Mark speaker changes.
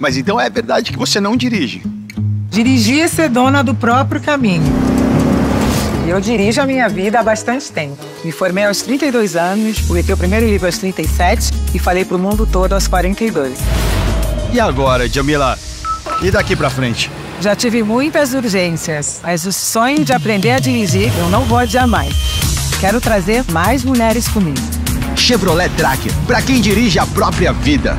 Speaker 1: Mas então é verdade que você não dirige.
Speaker 2: Dirigir é ser dona do próprio caminho. Eu dirijo a minha vida há bastante tempo. Me formei aos 32 anos, publiquei o primeiro livro aos 37 e falei pro mundo todo aos 42.
Speaker 1: E agora, Jamila? E daqui pra frente?
Speaker 2: Já tive muitas urgências, mas o sonho de aprender a dirigir eu não vou adiar mais. Quero trazer mais mulheres comigo.
Speaker 1: Chevrolet Tracker, pra quem dirige a própria vida.